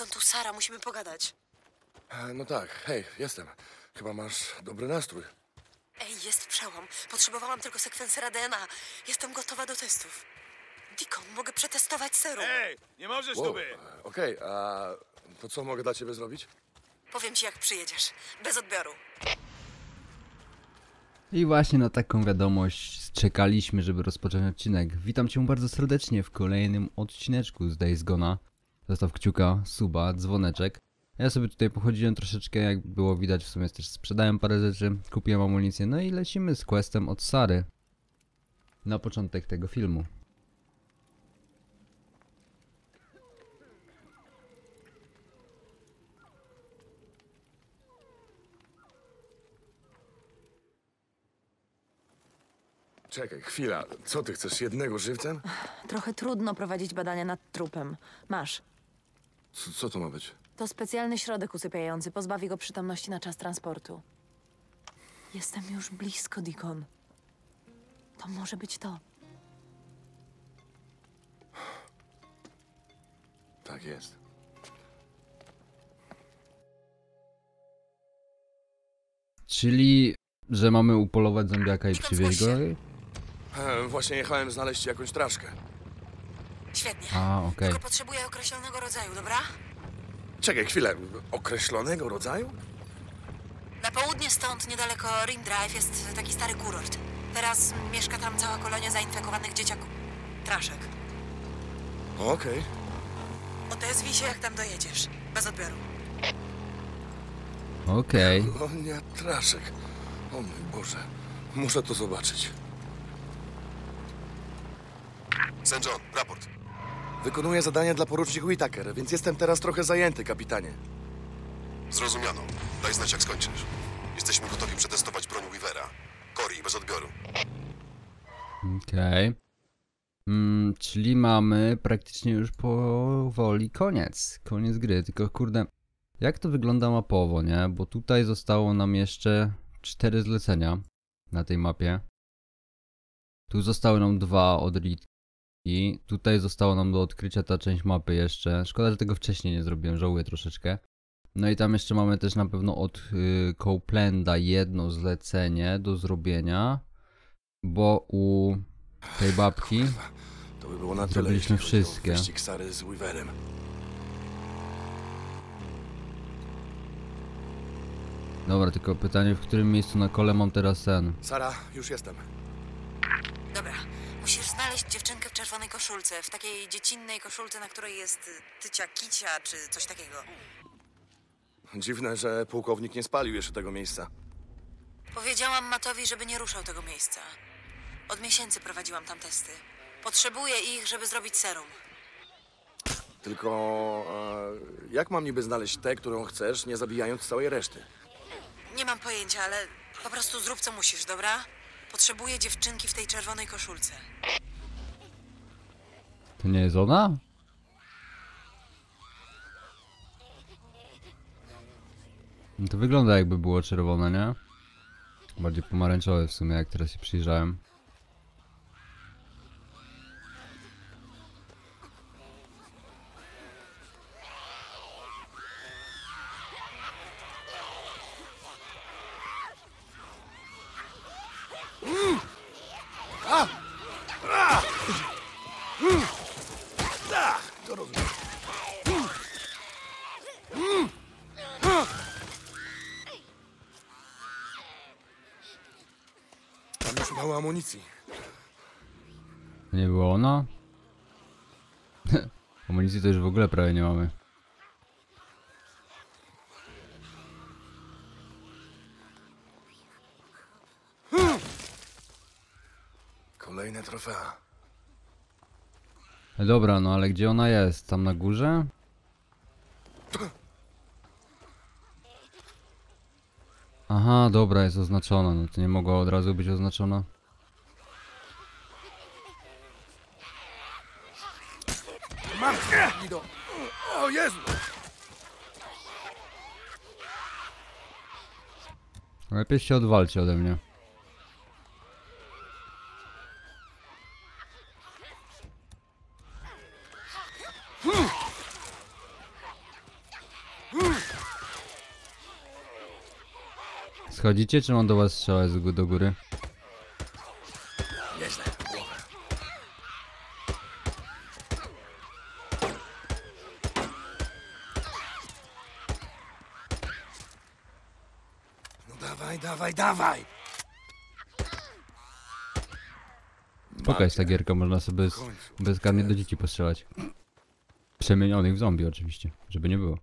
Dikon, tu Sara, musimy pogadać. E, No tak, hej, jestem. Chyba masz dobry nastrój. Ej, jest przełom. Potrzebowałam tylko sekwensera DNA. Jestem gotowa do testów. Dikon, mogę przetestować serum. Ej, nie możesz Wow, tu być! e, Okej, a to co mogę dla ciebie zrobić? Powiem ci, jak przyjedziesz. Bez odbioru. I właśnie na taką wiadomość czekaliśmy, żeby rozpocząć odcinek. Witam cię bardzo serdecznie w kolejnym odcineczku z Days Gona. Zostaw kciuka, suba, dzwoneczek. Ja sobie tutaj pochodziłem troszeczkę, jak było widać, w sumie też sprzedałem parę rzeczy, kupiłem amunicję, no i lecimy z questem od Sary. Na początek tego filmu. Czekaj, chwila. Co ty chcesz, jednego żywcem? Trochę trudno prowadzić badania nad trupem. Masz. Co, co to ma być? To specjalny środek usypiający. Pozbawi go przytomności na czas transportu. Jestem już blisko, Dikon. To może być to. Tak jest. Czyli, że mamy upolować zombiaka i przywieźć go? E, Właśnie jechałem znaleźć jakąś traszkę. Świetnie. A, okej. Tylko potrzebuję określonego rodzaju, dobra? Czekaj, chwilę. Określonego rodzaju? Na południe stąd, niedaleko Rim Drive, jest taki stary kurort. Teraz mieszka tam cała kolonia zainfekowanych dzieciaków. Traszek. Okej. Odezwij się, jak tam dojedziesz. Bez odbioru. Okej. Kolonia traszek. O mój Boże. Muszę to zobaczyć. St. John, raport. Wykonuję zadania dla porucznik Whittaker, więc jestem teraz trochę zajęty, kapitanie. Zrozumiano. Daj znać, jak skończysz. Jesteśmy gotowi przetestować broń Weavera. Cory, bez odbioru. Okej. Mm, czyli mamy praktycznie już powoli koniec. Koniec gry. Tylko kurde, jak to wygląda mapowo, nie? Bo tutaj zostało nam jeszcze cztery zlecenia na tej mapie. Tu zostały nam dwa od i Tutaj zostało nam do odkrycia ta część mapy jeszcze. Szkoda, że tego wcześniej nie zrobiłem, żałuję troszeczkę. No i tam jeszcze mamy też na pewno od y, Coplanda jedno zlecenie do zrobienia. Bo u tej babki To by było na tyle, Zrobiliśmy wszystkie. Z Weaverem. Dobra, tylko pytanie, w którym miejscu na kole mam teraz ten? Sara, już jestem. Dobra, znaleźć dziewczynkę w czerwonej koszulce, w takiej dziecinnej koszulce, na której jest y, tycia kicia czy coś takiego. Dziwne, że pułkownik nie spalił jeszcze tego miejsca. Powiedziałam Matowi, żeby nie ruszał tego miejsca. Od miesięcy prowadziłam tam testy. Potrzebuję ich, żeby zrobić serum. Tylko e, jak mam niby znaleźć tę, którą chcesz, nie zabijając całej reszty? Nie mam pojęcia, ale po prostu zrób co musisz, dobra? Potrzebuję dziewczynki w tej czerwonej koszulce. To nie jest ona? No to wygląda jakby było czerwone, nie? Bardziej pomarańczowe w sumie, jak teraz się przyjrzałem. Amunicji. Nie było ona? Amunicji to już w ogóle prawie nie mamy. Kolejne trofea. E, Dobra, no ale gdzie ona jest? Tam na górze? Aha, dobra, jest oznaczona. No to nie mogła od razu być oznaczona. pies się odwalcie ode mnie. Schodzicie, czy mam do was strzałę do góry? Dawaj! Spoko jest ta gierka, można sobie bez, bezkarnie do dzieci postrzelać. Przemienionych w zombie oczywiście, żeby nie było.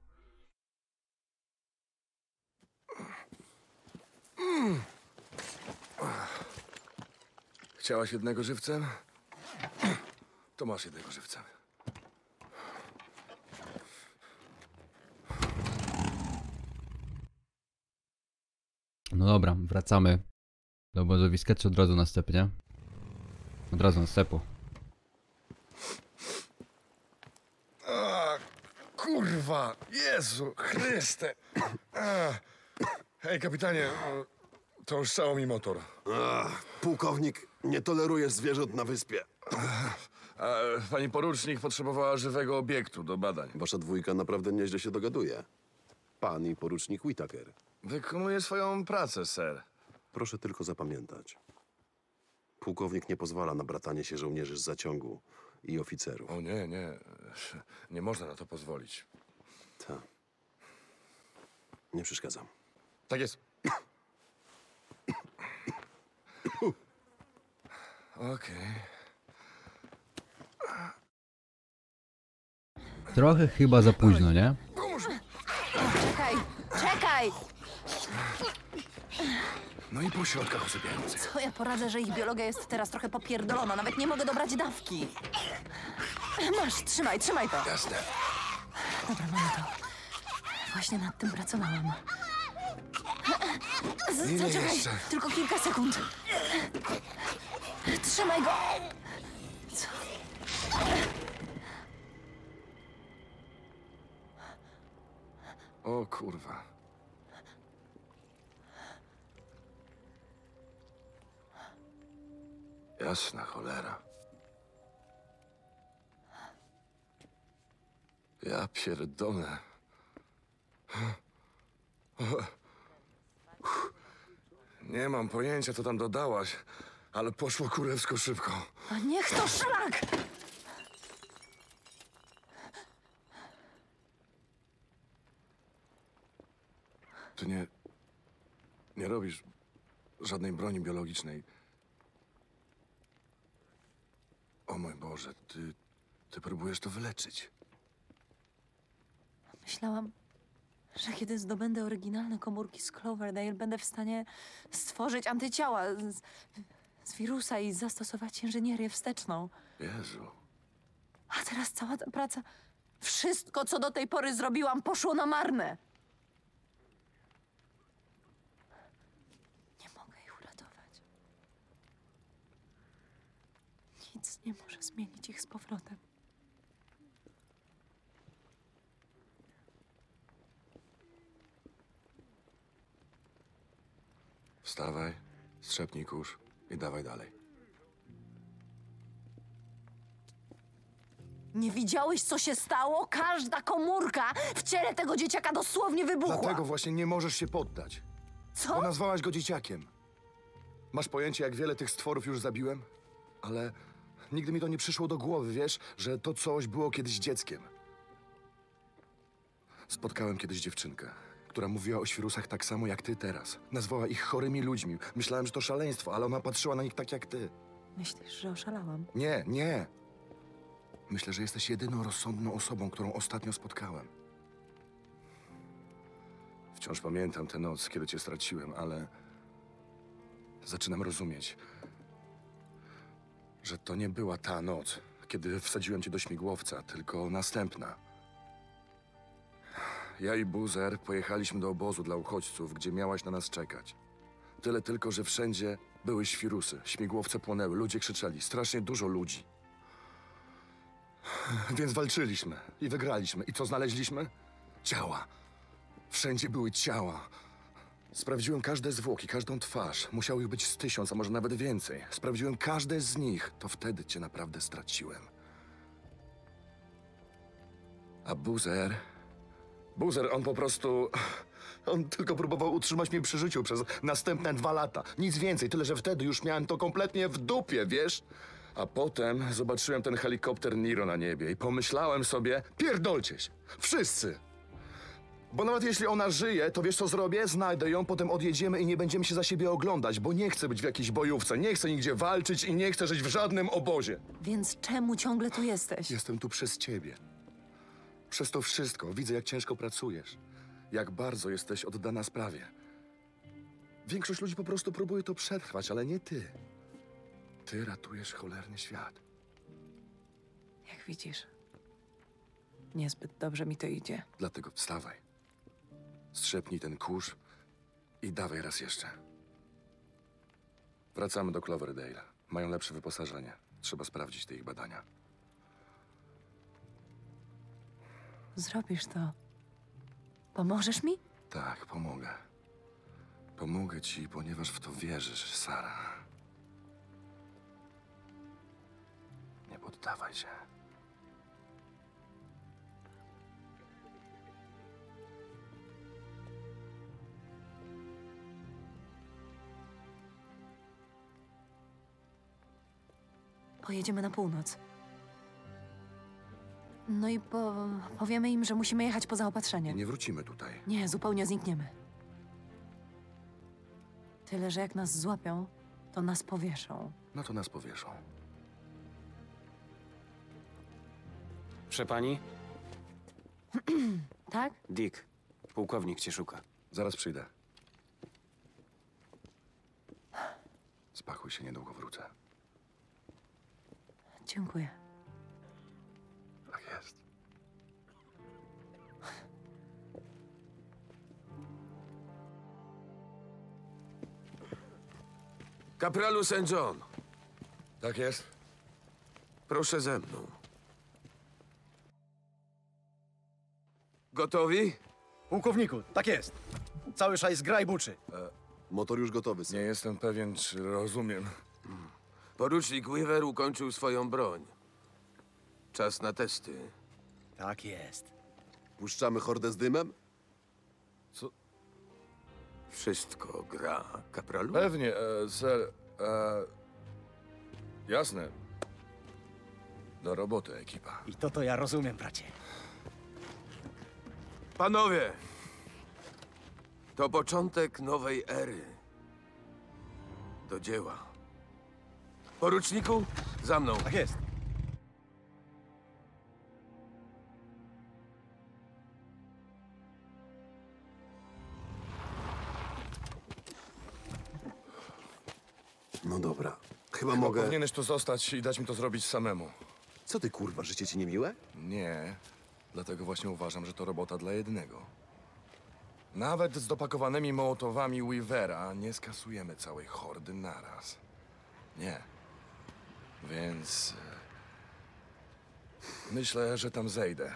Chciałaś jednego żywcem? To masz jednego żywcem. Dobra, wracamy do obozowiska, czy od razu na step, nie? Od razu na stepu. A, kurwa! Jezu Chryste! A. Hej, kapitanie, to już cało mi motor. Pułkownik nie toleruje zwierząt na wyspie. A, pani porucznik potrzebowała żywego obiektu do badań. Wasza dwójka naprawdę nieźle się dogaduje. Pan i porucznik Whittaker. Wykonuje swoją pracę, ser. Proszę tylko zapamiętać. Pułkownik nie pozwala na bratanie się żołnierzy z zaciągu i oficerów. O nie, nie. Nie można na to pozwolić. Ta. Nie przeszkadzam. Tak jest. Okej. Trochę chyba za późno, nie? Czekaj, czekaj! No i po środkach usypiających. Co ja poradzę, że ich biologia jest teraz trochę popierdolona. Nawet nie mogę dobrać dawki. Masz, trzymaj, trzymaj to. Jasne. Dobra, mamy to. Właśnie nad tym pracowałam. Zaczekaj, jeszcze? tylko kilka sekund. Trzymaj go! Co? O kurwa. Jasna cholera. Ja pierdolę. Nie mam pojęcia, co tam dodałaś, ale poszło kurewsko szybko. A niech to szlak! Ty nie. Nie robisz żadnej broni biologicznej. O mój Boże, ty. Ty próbujesz to wyleczyć. Myślałam, że kiedy zdobędę oryginalne komórki z Cloverdale, będę w stanie stworzyć antyciała z, z wirusa i zastosować inżynierię wsteczną. Jezu. A teraz cała ta praca, wszystko, co do tej pory zrobiłam, poszło na marne. Nie mogę ich uratować. Nic nie może zmienić ich z powrotem. Wstawaj, strzepnij kurz i dawaj dalej. Nie widziałeś, co się stało? Każda komórka w ciele tego dzieciaka dosłownie wybuchła. Dlatego właśnie nie możesz się poddać. Co? Bo nazwałaś go dzieciakiem. Masz pojęcie, jak wiele tych stworów już zabiłem? Ale nigdy mi to nie przyszło do głowy, wiesz, że to coś było kiedyś dzieckiem. Spotkałem kiedyś dziewczynkę, która mówiła o świrusach tak samo jak ty teraz. Nazwała ich chorymi ludźmi. Myślałem, że to szaleństwo, ale ona patrzyła na nich tak jak ty. Myślisz, że oszalałam? Nie, nie. Myślę, że jesteś jedyną rozsądną osobą, którą ostatnio spotkałem. Wciąż pamiętam tę noc, kiedy cię straciłem, ale zaczynam rozumieć, że to nie była ta noc, kiedy wsadziłem cię do śmigłowca, tylko następna. Ja i Buzer pojechaliśmy do obozu dla uchodźców, gdzie miałaś na nas czekać. Tyle tylko, że wszędzie były świrusy, śmigłowce płonęły, ludzie krzyczeli, strasznie dużo ludzi. Więc walczyliśmy i wygraliśmy. I co znaleźliśmy? Ciała. Wszędzie były ciała. Sprawdziłem każde zwłoki, każdą twarz. Musiało ich być z tysiąc, a może nawet więcej. Sprawdziłem każde z nich. To wtedy cię naprawdę straciłem. A Buzer... Buzer, on po prostu... On tylko próbował utrzymać mnie przy życiu przez następne dwa lata. Nic więcej, tyle że wtedy już miałem to kompletnie w dupie, wiesz? A potem zobaczyłem ten helikopter Niro na niebie i pomyślałem sobie, pierdolcie się, wszyscy. Bo nawet jeśli ona żyje, to wiesz co zrobię? Znajdę ją, potem odjedziemy i nie będziemy się za siebie oglądać, bo nie chcę być w jakiejś bojówce, nie chcę nigdzie walczyć i nie chcę żyć w żadnym obozie. Więc czemu ciągle tu jesteś? Jestem tu przez ciebie. Przez to wszystko widzę, jak ciężko pracujesz. Jak bardzo jesteś oddana sprawie. Większość ludzi po prostu próbuje to przetrwać, ale nie ty. Ty ratujesz cholerny świat. Jak widzisz, niezbyt dobrze mi to idzie. Dlatego wstawaj. Strzepnij ten kurz i dawaj raz jeszcze. Wracamy do Cloverdale. Mają lepsze wyposażenie. Trzeba sprawdzić te ich badania. Zrobisz to. Pomożesz mi? Tak, pomogę. Pomogę ci, ponieważ w to wierzysz, Sara. Nie poddawaj się. Pojedziemy na północ. No i po, powiemy im, że musimy jechać po zaopatrzenie. I nie wrócimy tutaj. Nie, zupełnie znikniemy. Tyle, że jak nas złapią, to nas powieszą. No to nas powieszą. Prze pani? Tak? Dick, pułkownik cię szuka. Zaraz przyjdę. Spachuj się, niedługo wrócę. Dziękuję. Tak jest. Kapralu St. John, Tak jest? proszę ze mną. Gotowi? Pułkowniku, tak jest. Cały szajs gra i buczy. Motor już gotowy, Nie sir. jestem pewien, czy rozumiem. Porucznik Weaver ukończył swoją broń. Czas na testy. Tak jest. Puszczamy hordę z dymem? Wszystko gra, kapralu? Pewnie, e, ser. E, jasne. Do roboty, ekipa. I to to ja rozumiem, bracie. Panowie, to początek nowej ery. Do dzieła. Poruczniku, za mną. Tak jest. No dobra. Chyba mogę... Powinieneś tu zostać i dać mi to zrobić samemu. Co ty, kurwa, życie ci niemiłe? Nie, dlatego właśnie uważam, że to robota dla jednego. Nawet z dopakowanymi mołotowami Weavera nie skasujemy całej hordy naraz. Nie. Więc. e, Myślę, że tam zejdę.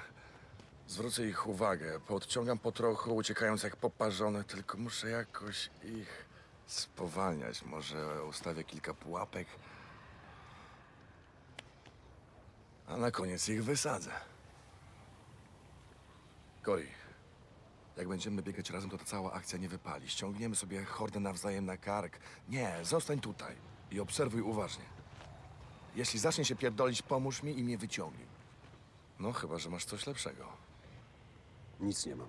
Zwrócę ich uwagę. Podciągam po trochu, uciekając jak poparzone, tylko muszę jakoś ich spowalniać. Może ustawię kilka pułapek. A na koniec ich wysadzę. Cory, jak będziemy biegać razem, to ta cała akcja nie wypali. Ściągniemy sobie hordę nawzajem na kark. Nie, zostań tutaj i obserwuj uważnie. Jeśli zacznie się pierdolić, pomóż mi i mnie wyciągnij. No, chyba, że masz coś lepszego. Nic nie mam.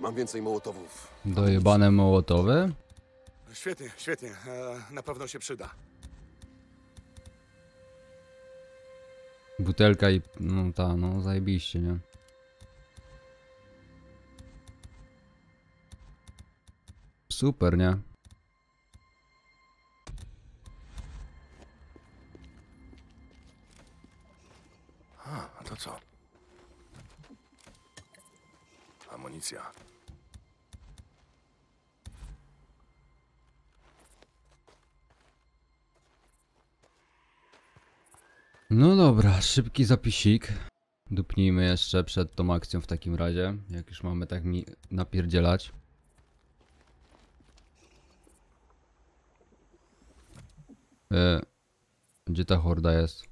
Mam więcej mołotowów. Dojebane mołotowy? Świetnie, świetnie. E, na pewno się przyda. Butelka i... no ta, no zajebiście, nie? Super, nie? A, a to co? Amunicja. No dobra, szybki zapisik. Dupnijmy jeszcze przed tą akcją w takim razie, jak już mamy tak mi napierdzielać. E, gdzie ta horda jest?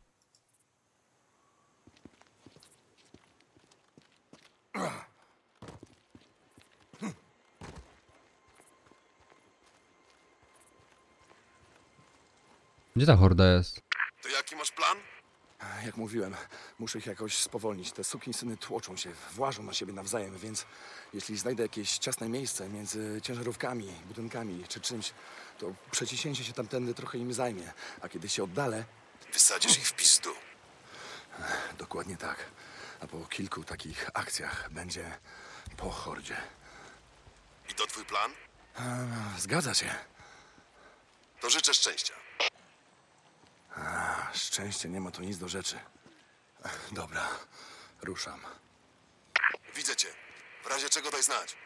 Gdzie ta horda jest? To jaki masz plan? Jak mówiłem, muszę ich jakoś spowolnić. Te syny tłoczą się, włażą na siebie nawzajem, więc jeśli znajdę jakieś ciasne miejsce między ciężarówkami, budynkami czy czymś, to przeciśnięcie się tamtędy trochę im zajmie. A kiedy się oddalę, Wysadzisz ich w pizdu. dokładnie tak. A po kilku takich akcjach będzie po hordzie. I to twój plan? Zgadza się. To życzę szczęścia. A, szczęście nie ma tu nic do rzeczy. Dobra, ruszam. Widzę cię. W razie czego daj znać.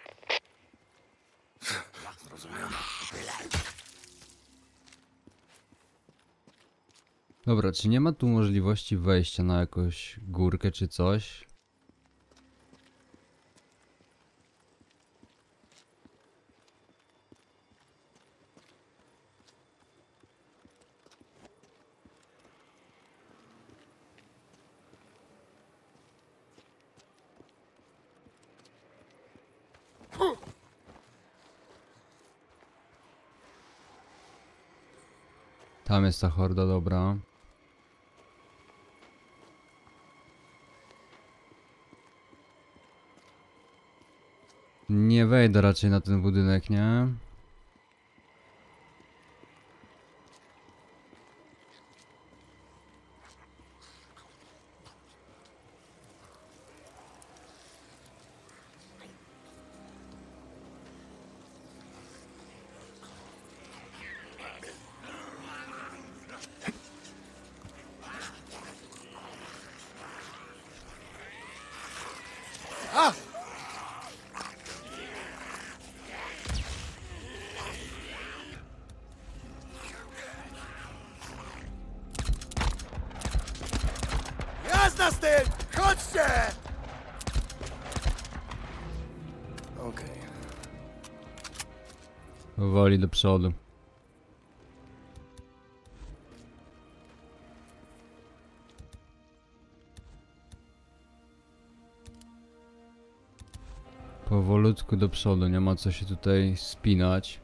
Zrozumiano. Dobra, czy nie ma tu możliwości wejścia na jakąś górkę czy coś? Tam jest ta horda, dobra. Nie wejdę raczej na ten budynek, nie? Do przodu. Powolutku do przodu, nie ma co się tutaj spinać.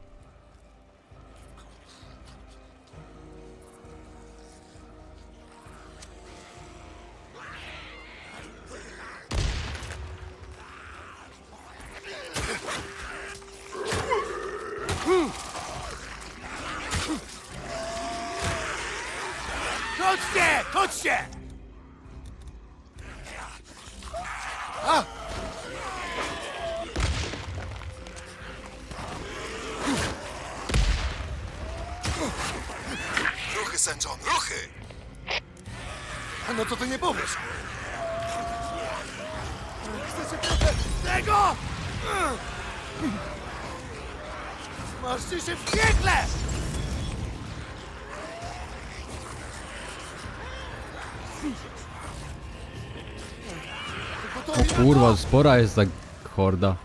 St. John, ruchy! No to ty nie powiesz. Chcecie trochę tego? Zmarzcie się w piekle! O kurwa, spora jest ta horda.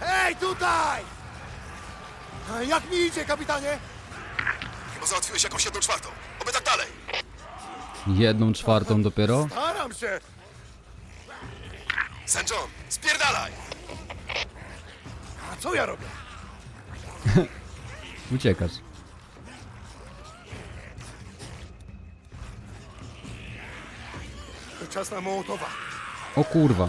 Hej, tutaj! Jak mi idzie, kapitanie? Załatwiłeś jakąś jedną czwartą. Oby tak dalej. Jedną czwartą dopiero? Staram się! St. John, spierdalaj! A co ja robię? Uciekasz. To czas na Mołotowa. O kurwa.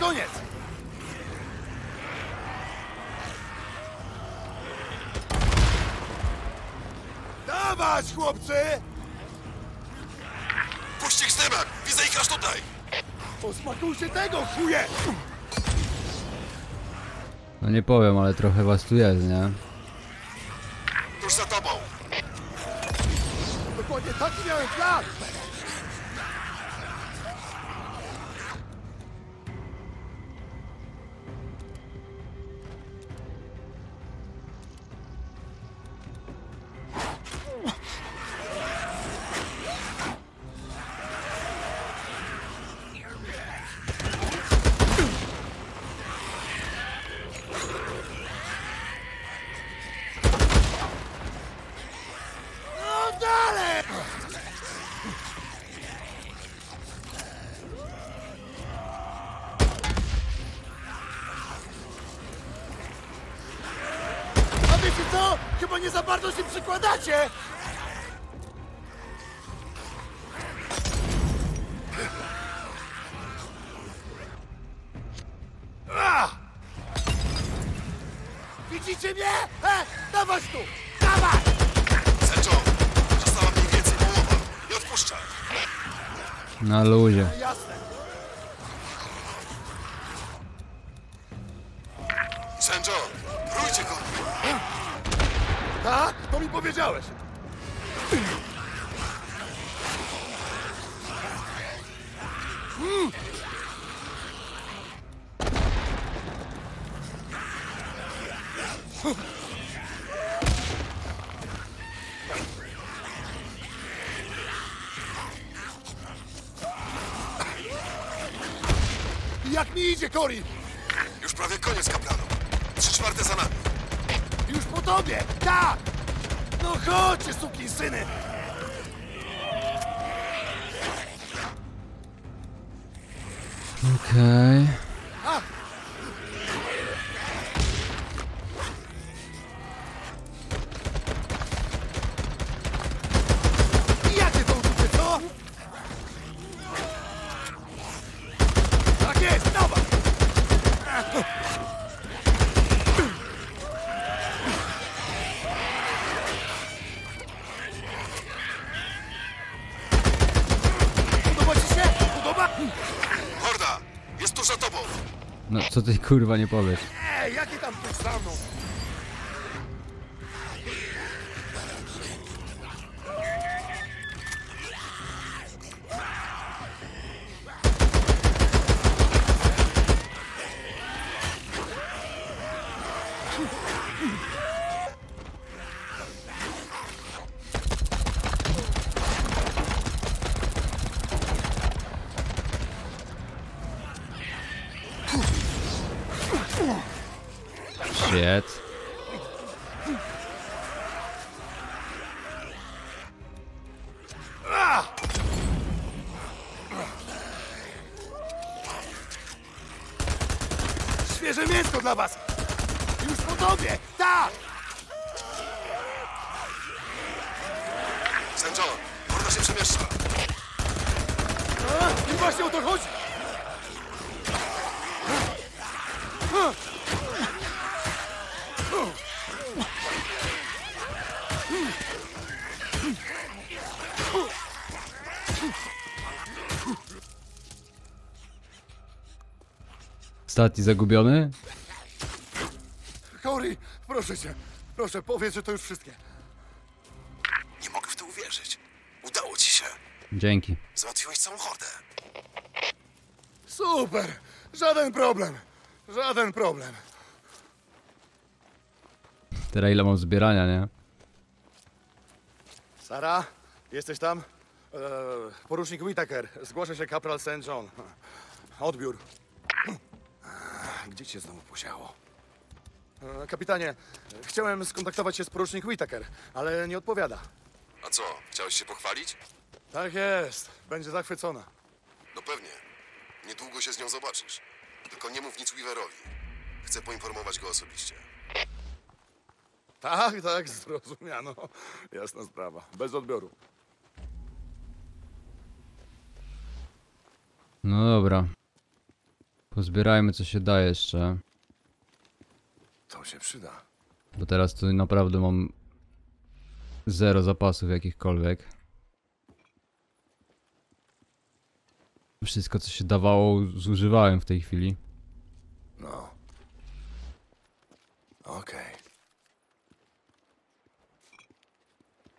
Koniec! Dawać, chłopcy! Puść ich z dymek! Widzę ich aż tutaj! Posmakujcie tego, chuje! No nie powiem, ale trochę was tu jest, nie? Bardzo się przykładacie! Ah! Widzicie mnie? E, dawać tu! Dawać! Sergio, została mniej więcej połowa. Nie odpuszczaj. Na luzie. Jasne. Prójcie go. Tak? To mi powiedziałeś. Jak mi idzie, Cory? Już prawie koniec, kapranu. Trzy czwarte za nami. Już po tobie! Tak! No chodźcie, syny! Okej. Jakie co ty kurwa nie powiesz? Już po tobie! Tak! John, horda się przemieszcza. A, I właśnie o to chodzi! Stati zagubiony? Proszę cię, proszę, powiedz, że to już wszystkie. Nie mogę w to uwierzyć. Udało ci się. Dzięki. Załatwiłeś całą hordę. Super! Żaden problem! Żaden problem. Teraz ile mam zbierania, nie? Sara, jesteś tam? E, porucznik Whittaker, zgłasza się kapral St. John. Odbiór. Gdzie cię znowu posiało? E, kapitanie, chciałem skontaktować się z porucznik Whittaker, ale nie odpowiada. A co, chciałeś się pochwalić? Tak jest, będzie zachwycona. No pewnie. Niedługo się z nią zobaczysz. Tylko nie mów nic Weaverowi. Chcę poinformować go osobiście. Tak, tak, zrozumiano. Jasna sprawa, bez odbioru. No dobra. Pozbierajmy co się da jeszcze. To się przyda. Bo teraz tu naprawdę mam zero zapasów jakichkolwiek. Wszystko co się dawało zużywałem w tej chwili. No. Okej.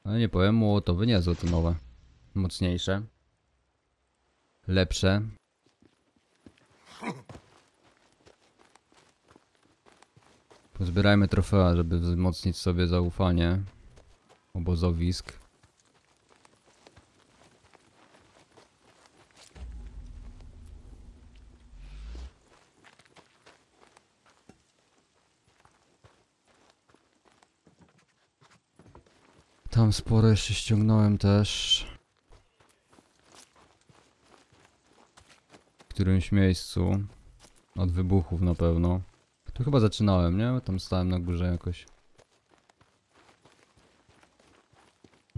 Ale nie powiem, mołotowy niezłe to nowe. Mocniejsze. Lepsze. Pozbierajmy trofea, żeby wzmocnić sobie zaufanie obozowisk. Tam sporo jeszcze ściągnąłem też. W którymś miejscu. Od wybuchów na pewno. Tu chyba zaczynałem, nie? Tam stałem na górze jakoś.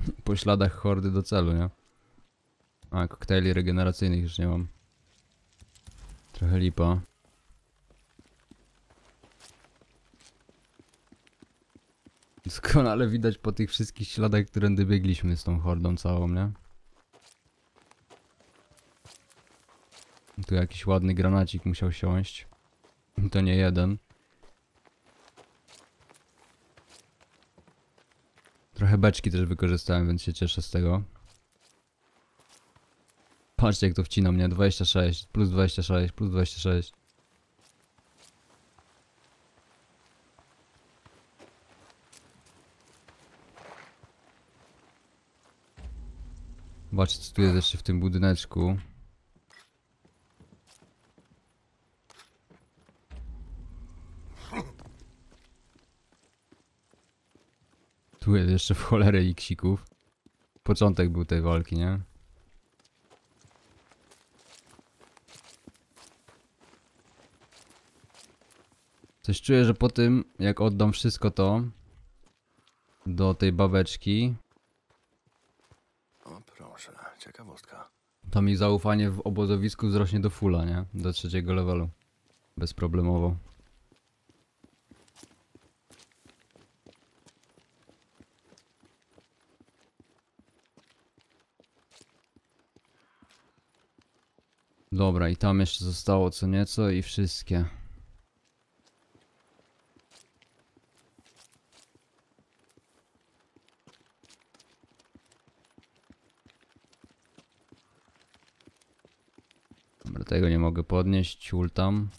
po śladach hordy do celu, nie? A, koktajli regeneracyjnych już nie mam. Trochę lipa. Doskonale widać po tych wszystkich śladach, którędy biegliśmy z tą hordą całą, nie? Tu jakiś ładny granacik musiał siąść. To nie jeden. Trochę beczki też wykorzystałem, więc się cieszę z tego. Patrzcie jak to wcina mnie, 26, plus 26, plus 26. Zobaczcie co tu jest jeszcze w tym budyneczku. Jest jeszcze w cholerę iksików. Początek był tej walki, nie? Coś czuję, że po tym, jak oddam wszystko to do tej babeczki, O proszę, ciekawostka. to mi zaufanie w obozowisku wzrośnie do fulla, nie? Do trzeciego levelu. Bezproblemowo. Dobra, i tam jeszcze zostało co nieco i wszystkie. Dobra, tego nie mogę podnieść, ultam.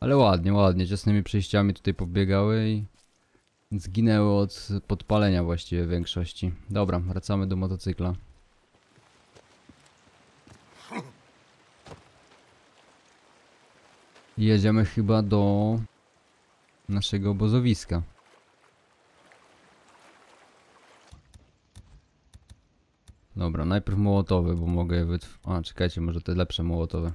Ale ładnie, ładnie, ciasnymi przejściami tutaj pobiegały i zginęły od podpalenia właściwie w większości. Dobra, wracamy do motocykla. Jedziemy chyba do naszego obozowiska. Dobra, najpierw mołotowy, bo mogę je wytw... A, czekajcie, może te lepsze mołotowe.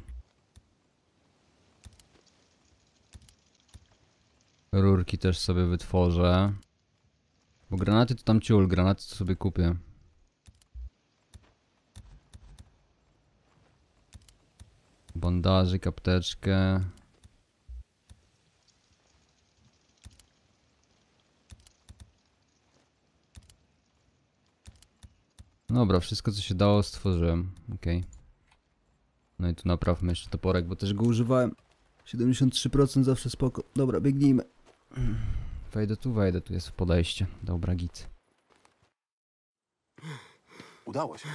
Rurki też sobie wytworzę. Bo granaty to tam ciul, granaty to sobie kupię. Bandażyk, apteczkę. Dobra, wszystko co się dało stworzyłem. Okej. No i tu naprawmy jeszcze toporek, bo też go używałem. 73% zawsze spoko. Dobra, biegnijmy. Wejdę tu, wejdę, tu jest podejście. Dobra, git. Udało się.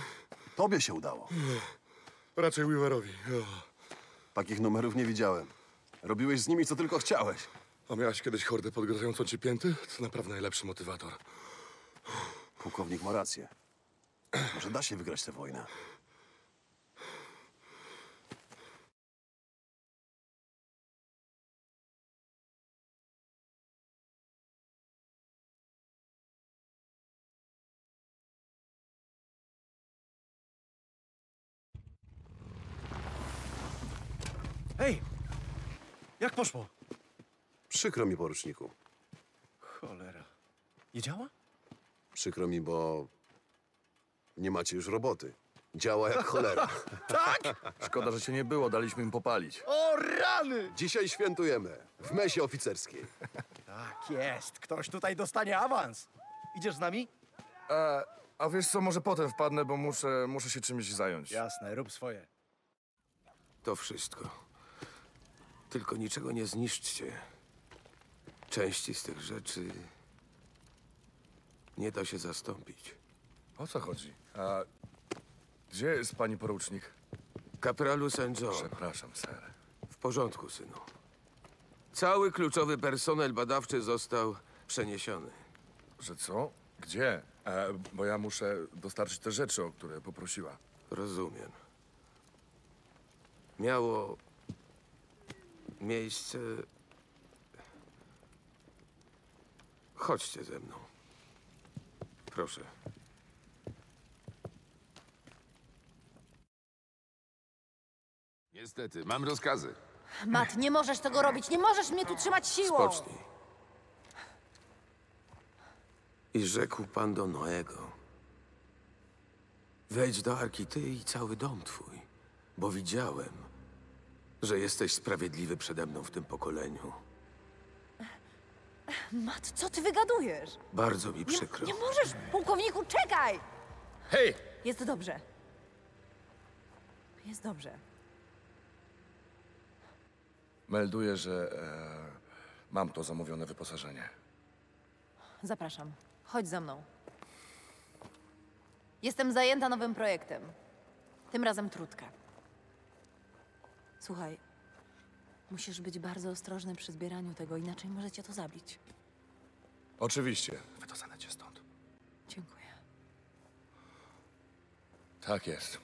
Tobie się udało. Raczej Weaverowi. Takich numerów nie widziałem. Robiłeś z nimi co tylko chciałeś. A miałeś kiedyś hordę podgradzającą ci pięty? To naprawdę najlepszy motywator. Pułkownik ma rację. Może da się wygrać tę wojnę. Hej! Jak poszło? Przykro mi, poruczniku. Cholera. Nie działa? Przykro mi, bo nie macie już roboty. Działa jak cholera. Szkoda, że cię nie było, daliśmy im popalić. O rany! Dzisiaj świętujemy w mesie oficerskiej. Tak jest. Ktoś tutaj dostanie awans. Idziesz z nami? E, a wiesz co, może potem wpadnę, bo muszę, muszę się czymś zająć. Jasne, rób swoje. To wszystko. Tylko niczego nie zniszczcie. Części z tych rzeczy nie da się zastąpić. O co chodzi? A gdzie jest pani porucznik? Kapralu St. John. Przepraszam, ser. W porządku, synu. Cały kluczowy personel badawczy został przeniesiony. Że co? Gdzie? E, bo ja muszę dostarczyć te rzeczy, o które poprosiła. Rozumiem. Miało miejsce. Chodźcie ze mną. Proszę. Niestety, mam rozkazy. Mat, nie możesz tego robić, nie możesz mnie tu trzymać siłą. Spocznij. I rzekł pan do Noego: Wejdź do arki ty i cały dom twój, bo widziałem, że jesteś sprawiedliwy przede mną w tym pokoleniu. Mat, co ty wygadujesz? Bardzo mi przykro. nie możesz, pułkowniku, czekaj! Hej! Jest dobrze. Jest dobrze. Melduję, że e, mam to zamówione wyposażenie. Zapraszam. Chodź za mną. Jestem zajęta nowym projektem. Tym razem trudkę. Słuchaj, musisz być bardzo ostrożny przy zbieraniu tego, inaczej możecie to zabić. Oczywiście. Wydostanę cię stąd. Dziękuję. Tak jest.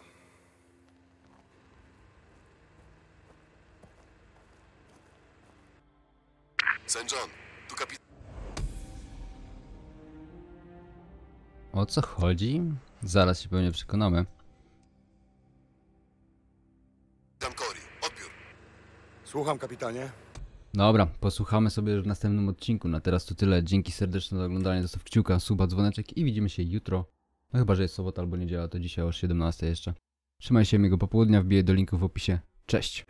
St. John, tu kapitan O co chodzi? Zaraz się pewnie przekonamy. Słucham, kapitanie. Dobra, posłuchamy sobie w następnym odcinku. Na teraz to tyle. Dzięki serdeczne za oglądanie. Zostaw kciuka, suba, dzwoneczek i widzimy się jutro. No chyba, że jest sobota albo niedziela, to dzisiaj o 17 jeszcze. Trzymaj się miłego popołudnia, wbiję do linku w opisie. Cześć!